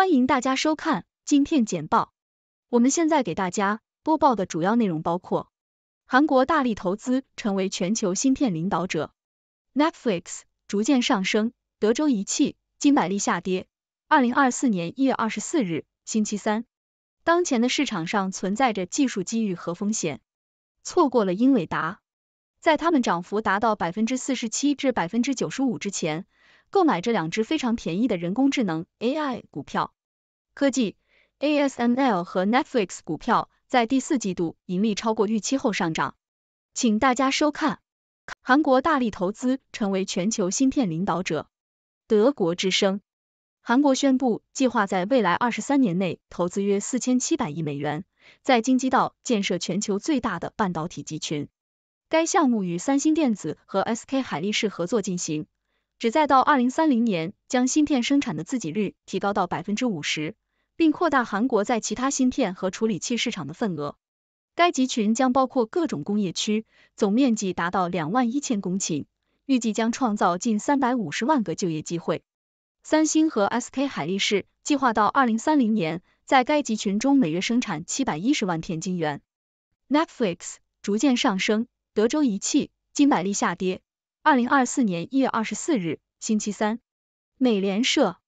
欢迎大家收看晶片简报。我们现在给大家播报的主要内容包括：韩国大力投资成为全球芯片领导者；Netflix 逐渐上升；德州仪器金百利下跌。二零二四年一月二十四日，星期三。当前的市场上存在着技术机遇和风险，错过了英伟达，在他们涨幅达到百分之四十七至百分之九十五之前，购买这两只非常便宜的人工智能 AI 股票。科技 ASML 和 Netflix 股票在第四季度盈利超过预期后上涨，请大家收看。韩国大力投资成为全球芯片领导者。德国之声。韩国宣布，计划在未来二十三年内投资约四千七百亿美元，在京畿道建设全球最大的半导体集群。该项目与三星电子和 SK 海力士合作进行，旨在到二零三零年将芯片生产的自给率提高到百分之五十，并扩大韩国在其他芯片和处理器市场的份额。该集群将包括各种工业区，总面积达到两万一千公顷，预计将创造近三百五十万个就业机会。三星和 SK 海力士计划到二零三零年在该集群中每月生产七百一十万片晶圆。Netflix 逐渐上升，德州仪器金百利下跌。二零二四年一月二十四日，星期三。美联社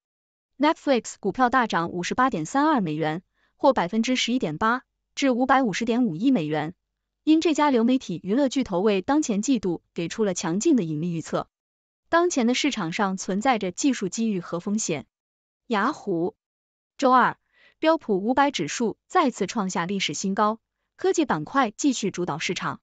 Netflix 股票大涨五十八点三二美元，或百分之十一点八，至五百五十点五亿美元。因这家流媒体娱乐巨头为当前季度给出了强劲的盈利预测。当前的市场上存在着技术机遇和风险。雅虎周二，标普五百指数再次创下历史新高，科技板块继续主导市场。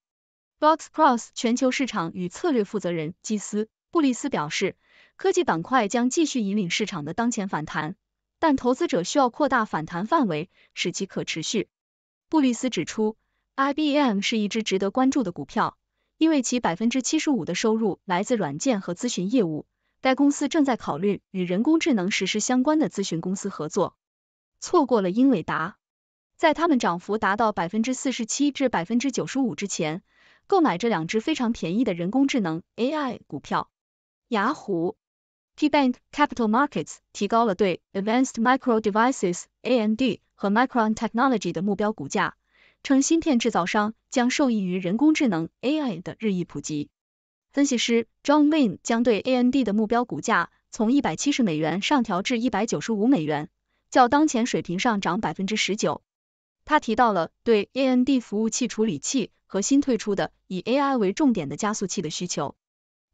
Boxcross 全球市场与策略负责人基斯布利斯表示，科技板块将继续引领市场的当前反弹，但投资者需要扩大反弹范围，使其可持续。布利斯指出，IBM 是一只值得关注的股票。因为其百分之七十五的收入来自软件和咨询业务，该公司正在考虑与人工智能实施相关的咨询公司合作。错过了英伟达，在它们涨幅达到百分之四十七至百分之九十五之前，购买这两只非常便宜的人工智能 AI 股票。雅虎 T Bank Capital Markets 提高了对 Advanced Micro Devices AMD 和 Micron Technology 的目标股价。称芯片制造商将受益于人工智能 AI 的日益普及。分析师 John Wayne 将对 AMD 的目标股价从一百七十美元上调至一百九十五美元，较当前水平上涨百分之十九。他提到了对 AMD 服务器处理器和新推出的以 AI 为重点的加速器的需求。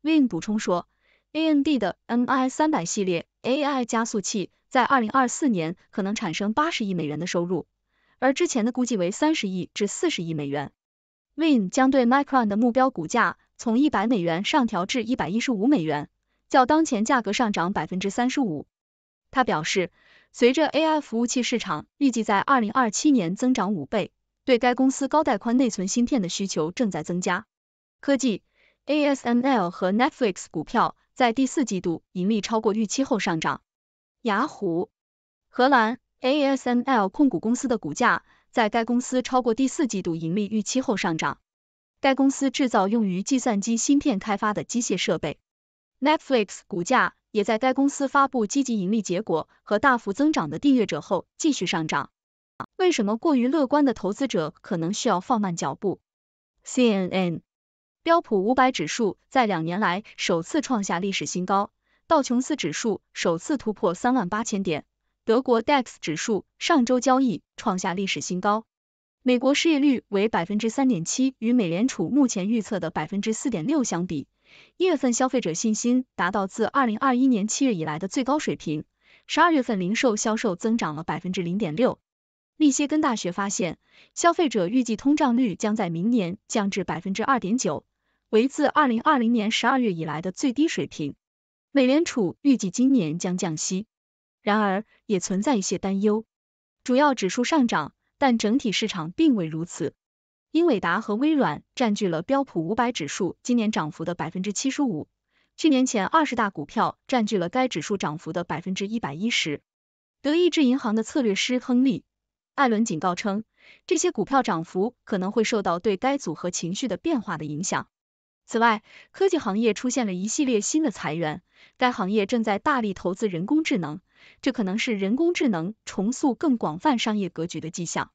Win 补充说，AMD 的 MI 三百系列 AI 加速器在二零二四年可能产生八十亿美元的收入。而之前的估计为三十亿至四十亿美元。Win 将对 Micron 的目标股价从一百美元上调至一百一十五美元，较当前价格上涨百分之三十五。他表示，随着 AI 服务器市场预计在二零二七年增长五倍，对该公司高带宽内存芯片的需求正在增加。科技 ASML 和 Netflix 股票在第四季度盈利超过预期后上涨。雅虎荷兰。ASML 控股公司的股价在该公司超过第四季度盈利预期后上涨。该公司制造用于计算机芯片开发的机械设备。Netflix 股价也在该公司发布积极盈利结果和大幅增长的订阅者后继续上涨。为什么过于乐观的投资者可能需要放慢脚步？CNN 标普五百指数在两年来首次创下历史新高，道琼斯指数首次突破三万八千点。德国 DAX 指数上周交易创下历史新高，美国失业率为百分之三点七，与美联储目前预测的百分之四点六相比。一月份消费者信心达到自二零二一年七月以来的最高水平，十二月份零售销售增长了百分之零点六。密歇根大学发现，消费者预计通胀率将在明年降至百分之二点九，为自二零二零年十二月以来的最低水平。美联储预计今年将降息。然而，也存在一些担忧。主要指数上涨，但整体市场并未如此。英伟达和微软占据了标普五百指数今年涨幅的百分之七十五，去年前二十大股票占据了该指数涨幅的百分之一百一十。德意志银行的策略师亨利·艾伦警告称，这些股票涨幅可能会受到对该组合情绪的变化的影响。此外，科技行业出现了一系列新的裁员，该行业正在大力投资人工智能。这可能是人工智能重塑更广泛商业格局的迹象。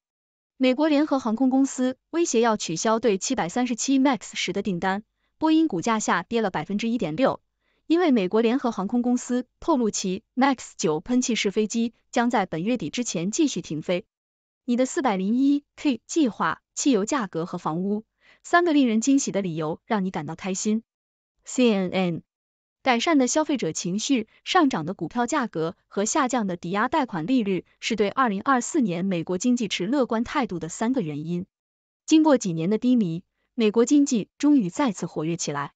美国联合航空公司威胁要取消对737 MAX 十的订单，波音股价下跌了百分之一点六。因为美国联合航空公司透露其 MAX 九喷气式飞机将在本月底之前继续停飞。你的四百零一 K 计划、汽油价格和房屋三个令人惊喜的理由让你感到开心。CNN 改善的消费者情绪、上涨的股票价格和下降的抵押贷款利率是对二零二四年美国经济持乐观态度的三个原因。经过几年的低迷，美国经济终于再次活跃起来。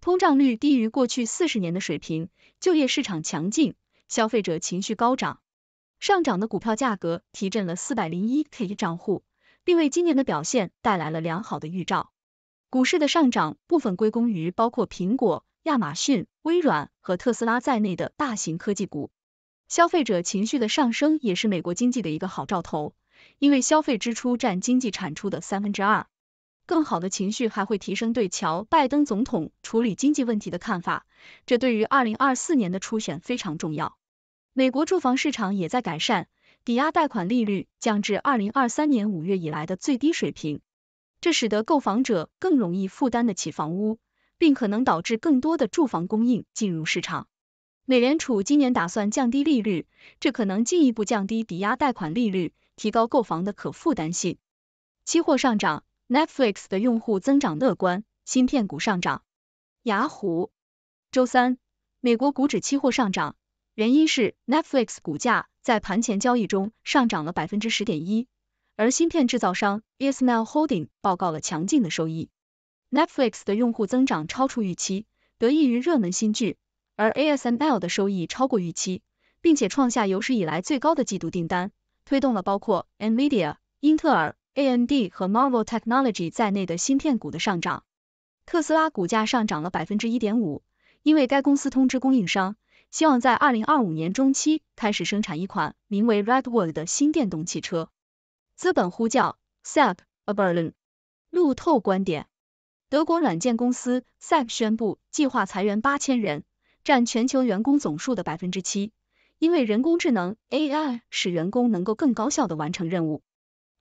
通胀率低于过去四十年的水平，就业市场强劲，消费者情绪高涨，上涨的股票价格提振了四百零一 K 账户，并为今年的表现带来了良好的预兆。股市的上涨部分归功于包括苹果、亚马逊、微软和特斯拉在内的大型科技股。消费者情绪的上升也是美国经济的一个好兆头，因为消费支出占经济产出的三分之二。更好的情绪还会提升对乔拜登总统处理经济问题的看法，这对于二零二四年的初选非常重要。美国住房市场也在改善，抵押贷款利率降至二零二三年五月以来的最低水平，这使得购房者更容易负担得起房屋，并可能导致更多的住房供应进入市场。美联储今年打算降低利率，这可能进一步降低抵押贷款利率，提高购房的可负担性。期货上涨。Netflix 的用户增长乐观，芯片股上涨。雅虎周三，美国股指期货上涨，原因是 Netflix 股价在盘前交易中上涨了百分之十点一，而芯片制造商 ASML Holding 报告了强劲的收益。Netflix 的用户增长超出预期，得益于热门新剧，而 ASML 的收益超过预期，并且创下有史以来最高的季度订单，推动了包括 Nvidia、英特尔。AMD 和 Marvel Technology 在内的芯片股的上涨，特斯拉股价上涨了百分之一点五，因为该公司通知供应商，希望在二零二五年中期开始生产一款名为 Redwood 的新电动汽车。资本呼叫 SAP a Berlin 路透观点，德国软件公司 SAP 宣布计划裁员八千人，占全球员工总数的百分之七，因为人工智能 AI 使员工能够更高效地完成任务。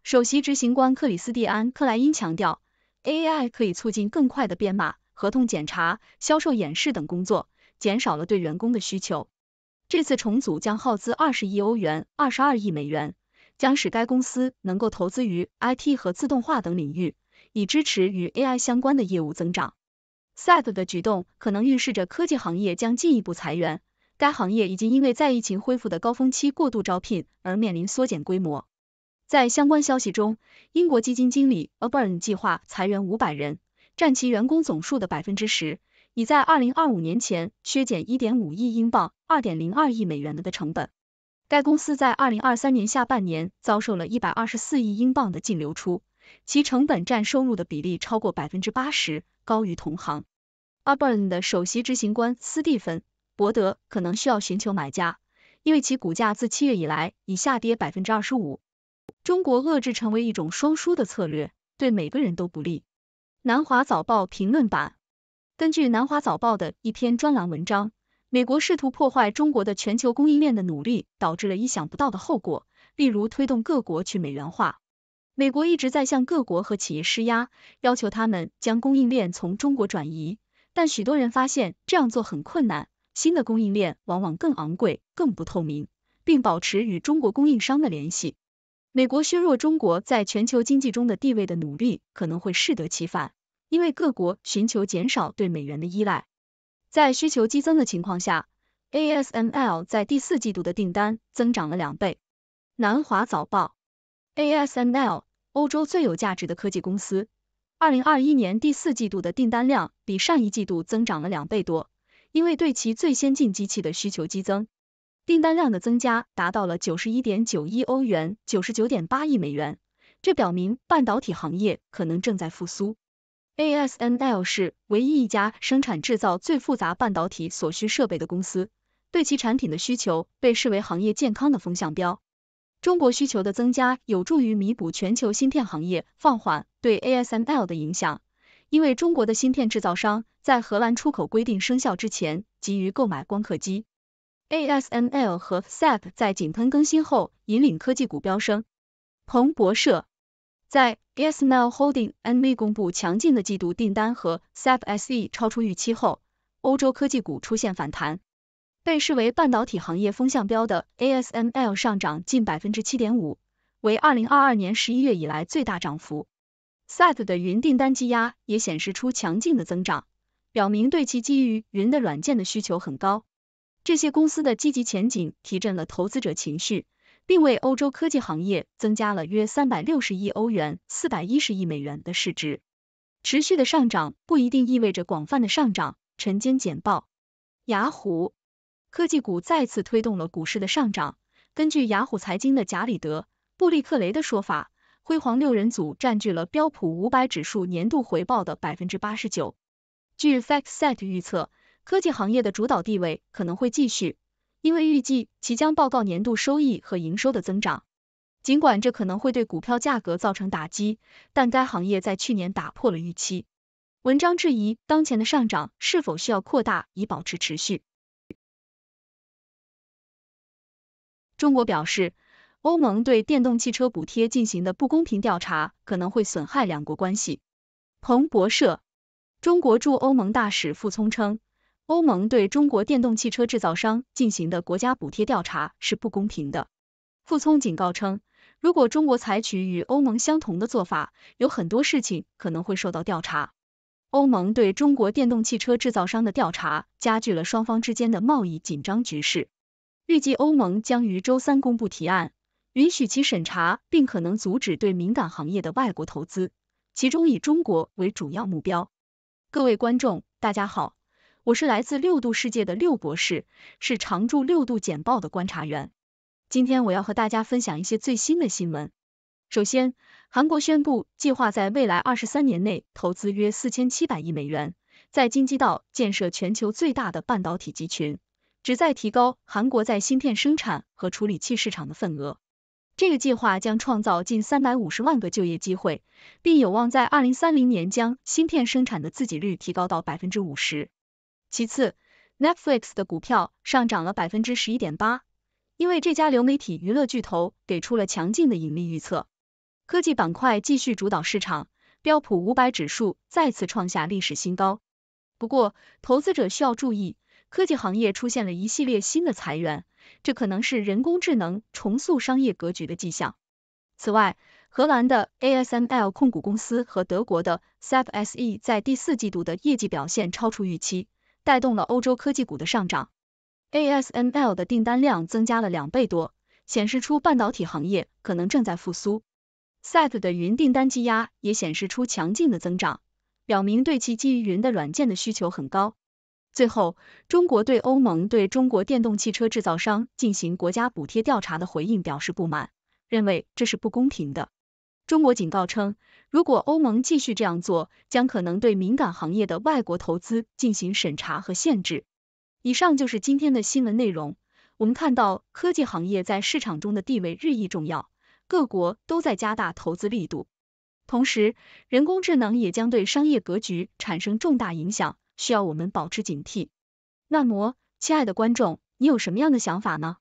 首席执行官克里斯蒂安·克莱因强调，AI 可以促进更快的编码、合同检查、销售演示等工作，减少了对员工的需求。这次重组将耗资二十亿欧元（二十二亿美元），将使该公司能够投资于 IT 和自动化等领域，以支持与 AI 相关的业务增长。SAP 的举动可能预示着科技行业将进一步裁员。该行业已经因为在疫情恢复的高峰期过度招聘而面临缩减规模。在相关消息中，英国基金经理 a b u r n 计划裁员五百人，占其员工总数的百分之十，以在二零二五年前削减一点五亿英镑（二点零二亿美元）的成本。该公司在二零二三年下半年遭受了一百二十四亿英镑的净流出，其成本占收入的比例超过百分之八十，高于同行。Arbun 的首席执行官斯蒂芬·伯德可能需要寻求买家，因为其股价自七月以来已下跌百分之二十五。中国遏制成为一种双输的策略，对每个人都不利。南华早报评论版，根据南华早报的一篇专栏文章，美国试图破坏中国的全球供应链的努力，导致了意想不到的后果，例如推动各国去美元化。美国一直在向各国和企业施压，要求他们将供应链从中国转移，但许多人发现这样做很困难，新的供应链往往更昂贵、更不透明，并保持与中国供应商的联系。美国削弱中国在全球经济中的地位的努力可能会适得其反，因为各国寻求减少对美元的依赖。在需求激增的情况下，ASML 在第四季度的订单增长了两倍。南华早报：ASML，欧洲最有价值的科技公司，二零二一年第四季度的订单量比上一季度增长了两倍多，因为对其最先进机器的需求激增。订单量的增加达到了九十一点九亿欧元，九十九点八亿美元，这表明半导体行业可能正在复苏。ASML 是唯一一家生产制造最复杂半导体所需设备的公司，对其产品的需求被视为行业健康的风向标。中国需求的增加有助于弥补全球芯片行业放缓对 ASML 的影响，因为中国的芯片制造商在荷兰出口规定生效之前急于购买光刻机。ASML 和 SAP 在井喷更新后，引领科技股飙升。彭博社在 ASML Holding N.V. 公布强劲的季度订单和 SAP SE 超出预期后，欧洲科技股出现反弹。被视为半导体行业风向标的 ASML 上涨近百分之七点五，为二零二二年十一月以来最大涨幅。SAP 的云订单积压也显示出强劲的增长，表明对其基于云的软件的需求很高。这些公司的积极前景提振了投资者情绪，并为欧洲科技行业增加了约三百六十亿欧元、四百一十亿美元的市值。持续的上涨不一定意味着广泛的上涨。晨间简报，雅虎科技股再次推动了股市的上涨。根据雅虎财经的贾里德·布利克雷的说法。辉煌六人组占据了标普五百指数年度回报的百分之八十九。据 FactSet 预测，科技行业的主导地位可能会继续，因为预计其将报告年度收益和营收的增长。尽管这可能会对股票价格造成打击，但该行业在去年打破了预期。文章质疑当前的上涨是否需要扩大以保持持续。中国表示。欧盟对电动汽车补贴进行的不公平调查可能会损害两国关系。彭博社，中国驻欧盟大使傅聪称，欧盟对中国电动汽车制造商进行的国家补贴调查是不公平的。傅聪警告称，如果中国采取与欧盟相同的做法，有很多事情可能会受到调查。欧盟对中国电动汽车制造商的调查加剧了双方之间的贸易紧张局势。预计欧盟将于周三公布提案。允许其审查，并可能阻止对敏感行业的外国投资，其中以中国为主要目标。各位观众，大家好，我是来自六度世界的六博士，是常驻六度简报的观察员。今天我要和大家分享一些最新的新闻。首先，韩国宣布计划在未来二十三年内投资约四千七百亿美元，在京畿道建设全球最大的半导体集群，旨在提高韩国在芯片生产和处理器市场的份额。这个计划将创造近三百五十万个就业机会，并有望在二零三零年将芯片生产的自给率提高到百分之五十。其次，Netflix 的股票上涨了百分之十一点八，因为这家流媒体娱乐巨头给出了强劲的盈利预测。科技板块继续主导市场，标普五百指数再次创下历史新高。不过，投资者需要注意，科技行业出现了一系列新的裁员。这可能是人工智能重塑商业格局的迹象。此外，荷兰的 ASML 控股公司和德国的 SAP SE 在第四季度的业绩表现超出预期，带动了欧洲科技股的上涨。ASML 的订单量增加了两倍多，显示出半导体行业可能正在复苏。SAP 的云订单积压也显示出强劲的增长，表明对其基于云的软件的需求很高。最后，中国对欧盟对中国电动汽车制造商进行国家补贴调查的回应表示不满，认为这是不公平的。中国警告称，如果欧盟继续这样做，将可能对敏感行业的外国投资进行审查和限制。以上就是今天的新闻内容。我们看到科技行业在市场中的地位日益重要，各国都在加大投资力度。同时，人工智能也将对商业格局产生重大影响。需要我们保持警惕。那么，亲爱的观众，你有什么样的想法呢？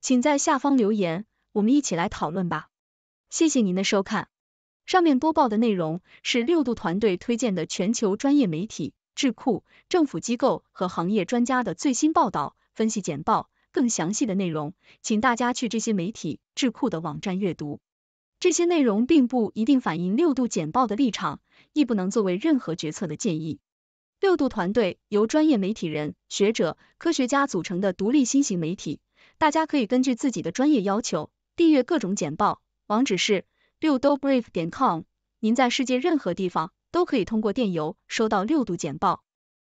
请在下方留言，我们一起来讨论吧。谢谢您的收看。上面播报的内容是六度团队推荐的全球专业媒体、智库、政府机构和行业专家的最新报道、分析简报。更详细的内容，请大家去这些媒体、智库的网站阅读。这些内容并不一定反映六度简报的立场，亦不能作为任何决策的建议。六度团队由专业媒体人、学者、科学家组成的独立新型媒体，大家可以根据自己的专业要求订阅各种简报。网址是六度 brief 点 com。您在世界任何地方都可以通过电邮收到六度简报。